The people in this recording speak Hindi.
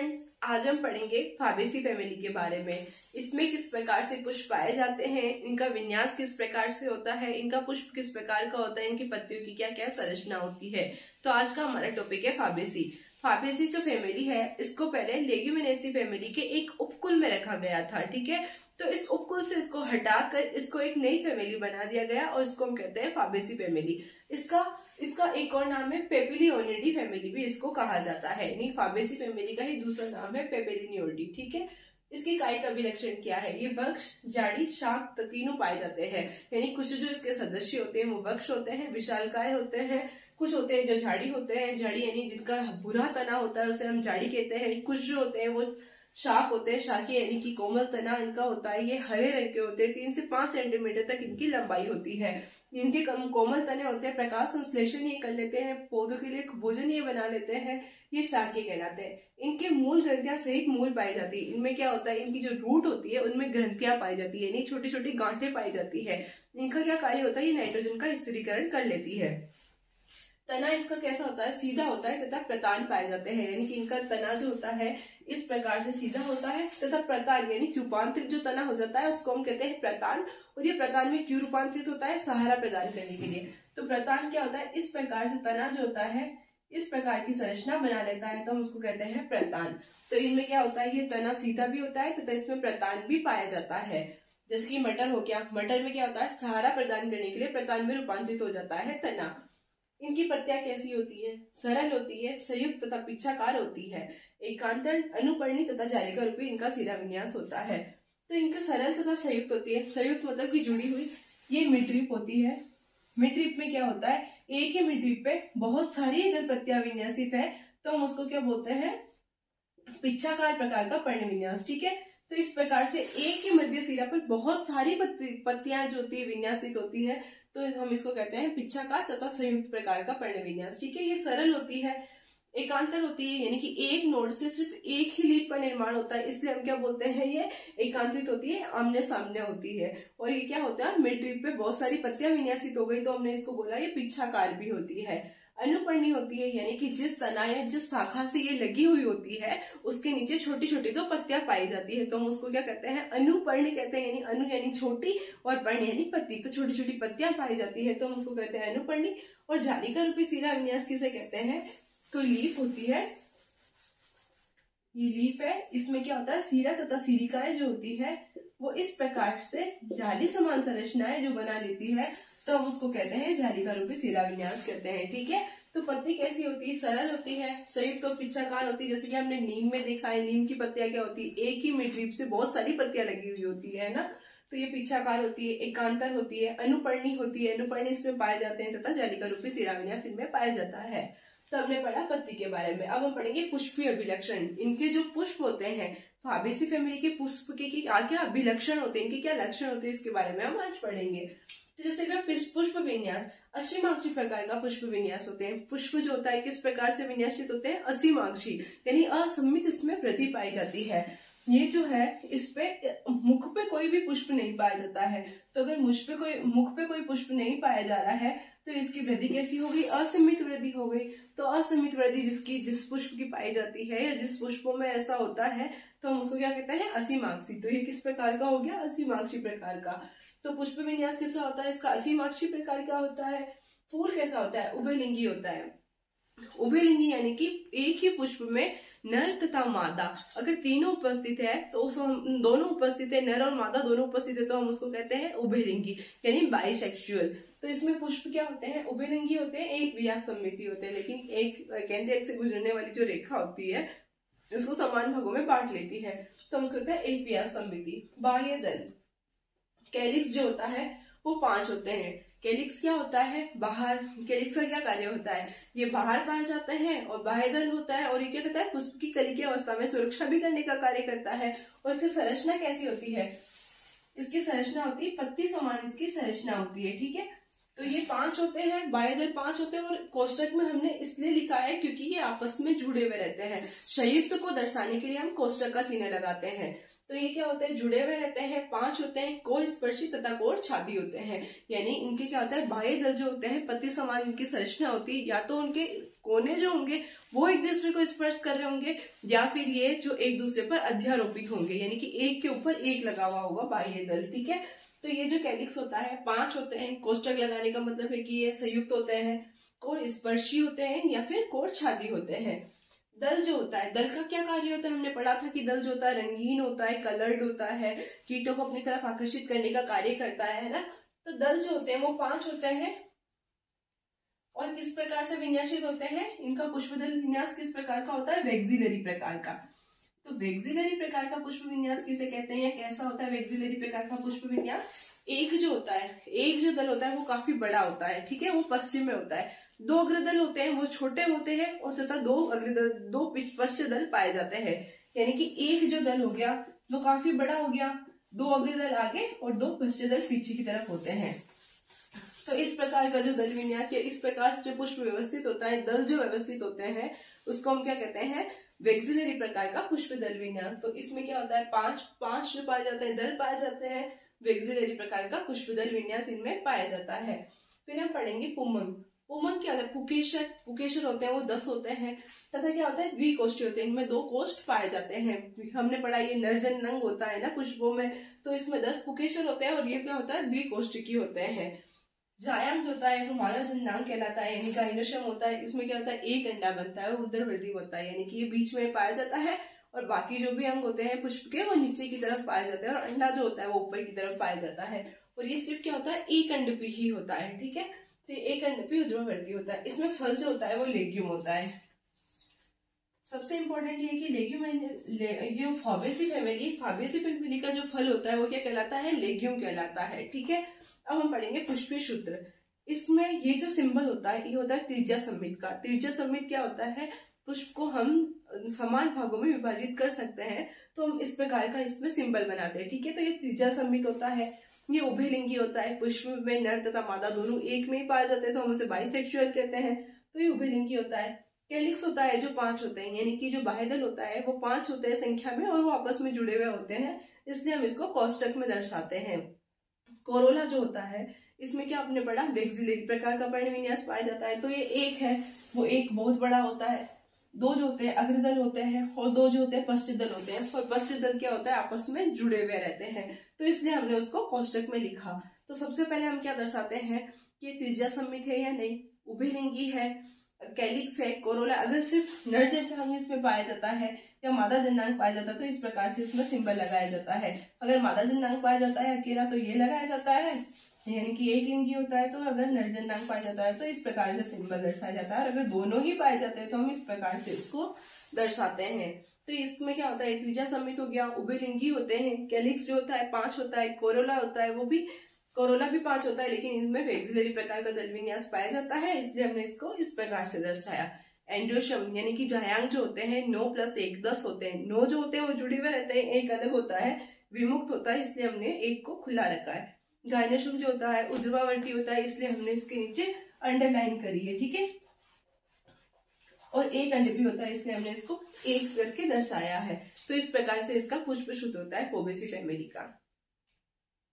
फ्रेंड्स आज हम पढ़ेंगे फाबेसी फैमिली के बारे में। इसमें किस प्रकार से पुष्प पाए जाते हैं, इनका विन्यास किस प्रकार से होता है, इनका पुष्प किस प्रकार का होता है, इनकी पत्तियों की क्या क्या संरचना होती है। तो आज का हमारा टॉपिक है फाबेसी। फाबेसी जो फैमिली है, इसको पहले लेग्यूमिनेसी फैमिली के एक उपकुल में रखा गया था, ठीक है? तो इस उपकुल से इसको हटाकर इसको एक नई फैमिली बना दिया गया और इसको हम कहते हैं फाबेसी फैमिली इसका इसका एक और नाम है पेपिलियोनिडी फैमिली भी इसको कहा जाता है। यानी फाबेसी फैमिली का ही दूसरा नाम है पेपिलिनियोडी ठीक है? इसकी काय का विलक्षण क्या है? ये वृक्ष, जाड़ी, शाख तीनों पाए जाते हैं। यानी कुछ जो इसके सदस्य होते हैं वो वृक्ष होते हैं, विशाल काय होते हैं, कुछ होते हैं जो झाड़ी होते हैं। झाड़ी यानी जिनका बुरा तना होता है उसे हम झाड़ी कहते हैं। कुछ जो होते हैं वो शाख होते हैं शाखी यानी कि कोमल तना, इनका होता है, ये हरे रंग के होते हैं, तीन से पाँच सेंटीमीटर तक इनकी लंबाई होती है। इनके कम, कोमल तने होते हैं, प्रकाश संश्लेषण ये कर लेते हैं, पौधों के लिए भोजन ये बना लेते हैं, ये शाखी कहलाते हैं। इनके मूल ग्रंथियाँ सहित मूल पाई जाती है। इनमें क्या होता है, इनकी जो रूट होती है, उनमें ग्रंथियाँ पाई जाती है, यानी छोटी छोटी गांठें पाई जाती है। इनका क्या कार्य होता है, ये नाइट्रोजन का स्थिरीकरण कर लेती है। तना इसका कैसा होता है? सीधा होता है तथा प्रतान पाए जाते हैं। यानी कि इनका तना जो होता है, इस प्रकार से सीधा होता है तथा प्रतान यानी रूपांतरित जो तना हो जाता है, उसको हम कहते हैं प्रतान और ये प्रतान में क्यू रूपांतरित होता है? सहारा प्रदान करने के लिए। तो प्रतान क्या होता है? इस प्रकार से तना जो होता है, इस प्रकार की संरचना बना लेता है तो हम उसको कहते हैं प्रतान तो इनमें क्या होता है? ये तना सीधा भी होता है तथा इसमें प्रतान भी पाया जाता है। जैसे कि मटर हो गया। मटर में क्या होता है? सहारा प्रदान करने के लिए प्रतान में रूपांतरित हो जाता है तना। इनकी पत्तियाँ कैसी होती है? सरल होती है, संयुक्त तथा पिछाकार होती है। एकांतर, अनुपर्णी तथा जालिका रूपी इनका सिरा विन्यास होता है। तो इनका सरल तथा संयुक्त होती है। संयुक्त मतलब की जुड़ी हुई, ये मिड्रिप होती है। मिड्रिप में क्या होता है? एक ही मिड्रिप पे बहुत सारी अगर पत्तियाँ विन्यासित है तो हम उसको क्या बोलते हैं? पिछाकार प्रकार का पर्ण विन्यास, ठीक है? तो इस प्रकार से एक ही मध्य सिरा पर बहुत सारी पत्तियाँ जो होती है, विन्यासित होती है। तो हम इसको कहते हैं पिछाकार तथा संयुक्त प्रकार का पर्ण विन्यास ठीक है, ये सरल होती है, एकांतर होती है, यानी कि एक नोड से सिर्फ़ एक ही लीफ का निर्माण होता है, इसलिए हम क्या बोलते हैं, ये एकांतरित होती है, आमने सामने होती है। और ये क्या होता है मिड ट्रिप पे बहुत सारी पत्तियाँ विन्यासित हो गई तो हमने इसको बोला ये पिछाकार भी होती है। अनुपर्णी होती है, यानी कि जिस तना या जिस शाखा से ये लगी हुई होती है, उसके नीचे छोटी छोटी तो पत्तियाँ पाई जाती है। तो हम उसको क्या कहते हैं? अनुपर्ण कहते हैं, यानी अनु यानी छोटी और पर्ण यानी पत्ती तो छोटी छोटी पत्तियाँ पाई जाती है तो हम उसको कहते हैं अनुपर्णी। और जालिका रूपी सीरा विन्यास किसे कहते हैं? कोई लीफ होती है। ये लीफ है। इसमें क्या होता है? सीरा तथा सीरिकाएँ जो होती है, वो इस प्रकार से जाली समान संरचनाएँ जो बना लेती है। तो हम उसको कहते हैं जालिका रूपी सीरा विन्यास कहते हैं, ठीक है? तो पत्ती कैसी होती है? सरल होती है संयुक्त तो पिछाकार होती है। जैसे कि हमने नीम में देखा है, नीम की पत्तियाँ क्या होती है? एक ही मिड्रीप से बहुत सारी पत्तियाँ लगी हुई होती है ना? तो ये पीछाकार होती है, एकांतर होती है, अनुपर्णी होती है। अनुपर्णी इसमें पाए जाते हैं तथा जालिका रूपी सीरा विन्यास इनमें पाया जाता है। तो हमने पढ़ा पत्ती के बारे में। अब हम पढ़ेंगे पुष्पीय अभिलक्षण। इनके जो पुष्प होते हैं, फाबेसी फैमिली के पुष्प के क्या क्या अभिलक्षण होते हैं? इनके क्या लक्षण होते हैं? इसके बारे में हम आज पढ़ेंगे। जैसे कि पुष्प विन्यास असीमाक्षी प्रकार का पुष्प विन्यास होते हैं, पुष्प जो होता है, किस प्रकार से विन्यासित होते हैं? असीमाक्षी यानी असमित इसमें वृद्धि पाई जाती है। ये जो है, इस पे, मुख पे कोई भी पुष्प नहीं पाया जाता है। तो अगर मुझ पे कोई, मुख पे कोई पुष्प नहीं पाया जा रहा है तो इसकी वृद्धि कैसी होगी असीमित वृद्धि हो गई। तो असीमित वृद्धि जिसकी, जिस पुष्प की पाई जाती है या जिस पुष्पों में ऐसा होता है तो हम उसको क्या कहते हैं? असीमाक्षी तो ये किस प्रकार का हो गया? असीमाक्षी प्रकार का। तो पुष्प विन्यास कैसा होता है? इसका असीमाक्षी प्रकार का होता है? फूल कैसा होता है? उभयलिंगी होता है। उभयलिंगी यानी कि एक ही पुष्प में नर तथा मादा। अगर तीनों उपस्थित है तो उस दोनों उपस्थित है, नर और मादा दोनों उपस्थित है तो हम उसको कहते हैं उभयलिंगी, यानी बाइसेक्सुअल तो इसमें पुष्प क्या होते हैं? उभयलिंगी होते हैं, एक व्यास सम्मिति होते हैं, लेकिन एक केंद्र से गुजरने वाली जो रेखा होती है, उसको समान भागों में बांट लेती है। तो हम कहते हैं एक व्यास सम्मिति। बाह्य दल। कैलिक्स जो होता है, वो पाँच होते हैं। कैलिक्स क्या होता है? बाहर। कैलिक्स का क्या कार्य होता है? ये बाहर पाया जाता है और बाह्य दल होता है और ये क्या करता है? पुष्प की कली की अवस्था में सुरक्षा भी करने का कार्य करता है। और इसकी संरचना कैसी होती है? इसकी संरचना होती है, पत्ती समान इसकी संरचना होती है, ठीक है? तो ये पाँच होते हैं बाह्य दल पाँच होते हैं और कोष्टक में हमने इसलिए लिखा है क्योंकि ये आपस में जुड़े हुए रहते हैं। संयुक्त को दर्शाने के लिए हम कोष्टक का चिन्ह लगाते हैं। तो ये क्या होते हैं? जुड़े हुए रहते हैं, पाँच होते हैं कोर स्पर्शी तथा कोर छाती होते हैं। यानी इनके क्या होता है? बाह्य दल जो होते हैं, पति समान इनकी संरचना होती है, या तो उनके कोने जो होंगे, वो एक दूसरे को स्पर्श कर रहे होंगे, या फिर ये जो एक दूसरे पर अध्यारोपित होंगे, यानी कि एक के ऊपर एक लगा हुआ होगा बाह्य दल, ठीक है? तो ये जो कैलिक्स होता है, पाँच होते हैं, कोष्टक लगाने का मतलब है कि ये संयुक्त होते हैं कोर स्पर्शी होते हैं, या फिर कोर छादी होते हैं। दल जो होता है, दल का क्या कार्य होता है? हमने पढ़ा था कि दल जो होता है, रंगीन होता है कलर्ड होता है, कीटों को अपनी तरफ़ आकर्षित करने का कार्य करता है ना? तो दल जो होते हैं, वो पाँच होते हैं। और किस प्रकार से विन्यासित होते हैं? इनका पुष्प दल विन्यास किस प्रकार का होता है? वेक्सिलरी प्रकार का। तो वेक्सिलरी प्रकार का पुष्प विन्यास किसे कहते हैं या कैसा होता है वेक्सिलरी प्रकार का पुष्प विन्यास? एक जो होता है, एक जो दल होता है, वो काफ़ी बड़ा होता है, ठीक है? वो पश्चिम में होता है। दो अग्रदल होते हैं, वो छोटे होते हैं और तथा दो अग्रदल, दो पश्च दल पाए जाते हैं। यानी कि एक जो दल हो गया, वो काफ़ी बड़ा हो गया। दो अग्रदल आगे और दो पश्च दल पीछे की तरफ़ होते हैं। तो इस प्रकार का जो दल विन्यास या इस प्रकार से जो पुष्प व्यवस्थित होता है, दल जो व्यवस्थित होते हैं, उसको हम क्या कहते हैं? वेक्सिलरी प्रकार का पुष्प दल विन्यास। तो इसमें क्या होता है? पाँच पाँच जो पाए जाते हैं, दल पाए जाते हैं। वेक्सिलरी प्रकार का पुष्प दल विन्यास इनमें पाया जाता है। फिर हम पढ़ेंगे पुमंग। पुमंग क्या होता है? पुकेशर। पुकेशर होते हैं, वो दस होते हैं। तथा क्या होता है? द्विकोष्ठी होते हैं। इनमें दो कोष्ठ पाए जाते हैं। हमने पढ़ा ये नर्जन नंग होता है ना पुष्पों में तो इसमें दस पुकेशर होते हैं और ये क्या होता है? द्विकोष्ठी होते हैं। जायांग जो होता है माला जन्नांग कहलाता है, यानी गाइनोशम होता है। इसमें क्या होता है? एक अंडा बनता है उधर वृद्धि होता है, यानी कि ये बीच में पाया जाता है। और बाकी जो भी अंग होते हैं पुष्प के, वो नीचे की तरफ़ पाए जाते हैं और अंडा जो होता है वो ऊपर की तरफ़ पाया जाता है। और ये सिर्फ़ क्या होता है? एक अंड ही होता है, ठीक है? तो एक अंड पे उद्रवृद्धि होता है। इसमें फल जो होता है वो लेग्यूम होता है। सबसे इम्पोर्टेंट ये कि लेग्यूम जो फाबेसी फैमिली फाबेसी फैमिली का जो फल होता है वो क्या कहलाता है? लेग्यूम कहलाता है, ठीक है? अब हम पढ़ेंगे पुष्पी सूत्र। इसमें ये जो सिंबल होता है, ये होता है त्रिज्या सम्मित का। त्रिज्या सम्मित क्या होता है? पुष्प को हम समान भागों में विभाजित कर सकते हैं तो हम इस प्रकार का इसमें सिंबल बनाते हैं, ठीक है? तो ये त्रिज्या सम्मित होता है, ये उभयलिंगी होता है, पुष्प में नर तथा मादा दोनों एक में ही पाए जाते हैं तो हम उसे बाइसेक्सुअल कहते हैं। तो ये उभयलिंगी होता है कैलिक्स होता है, जो पाँच होते हैं, यानी कि जो बाह्यदल होता है, वो पाँच होते हैं संख्या में और वो आपस में जुड़े हुए होते हैं, इसलिए हम इसको कॉस्टक में दर्शाते हैं। कोरोला जो होता है, इसमें क्या आपने पढ़ा? वेक्सिलरी प्रकार का पर्ण विन्यास पाया जाता है तो ये एक है, वो एक बहुत बड़ा होता है दो जो होते हैं, अग्रदल होते हैं और दो जो होते हैं पश्चिम दल होते हैं। और पश्चिम दल क्या होता है? आपस में जुड़े हुए रहते हैं। तो इसलिए हमने उसको कोष्टक में लिखा। तो सबसे पहले हम क्या दर्शाते हैं कि त्रिज्या सम्मित है या नहीं? उभिलिंगी है, कैलिक्स है, कोरोला। अगर सिर्फ़ नर इसमें पाया जाता है या मादा जन्नांग पाया जाता है तो इस प्रकार से इसमें सिंबल लगाया जाता है। अगर मादा जन्नांग पाया जाता है, अकेला तो ये लगाया जाता है। यानी कि एक लिंगी होता है तो अगर नरजन्नांग पाया जाता है तो इस प्रकार से सिंबल दर्शाया जाता है। और अगर दोनों ही पाए जाते हैं तो हम इस प्रकार से इसको दर्शाते हैं। तो इसमें क्या होता है त्रिजा समित हो गया, उभयलिंगी होते हैं, कैलिक्स जो होता है, पाँच होता है, कोरोला होता है, वो भी, कोरोला भी पाँच होता है, लेकिन इसमें वेक्सिलरी प्रकार का दल विन्यास पाया जाता है, इसलिए हमने इसको इस प्रकार से दर्शाया। एंड्रोशम, यानी कि जयांग जो होते हैं, नौ प्लस एक दस होते हैं। नौ जो होते हैं, वो जुड़े हुए रहते हैं, एक अलग होता है, विमुक्त होता है, इसलिए हमने एक को खुला रखा है। गायनेशम जो होता है उद्रवावर्ती होता है, इसलिए हमने इसके नीचे अंडरलाइन करी है, ठीक है? और एक अंड भी होता है, इसलिए हमने इसको एक करके दर्शाया है। तो इस प्रकार से इसका पुष्प शुद्ध होता है फोबेसी फैमिली का।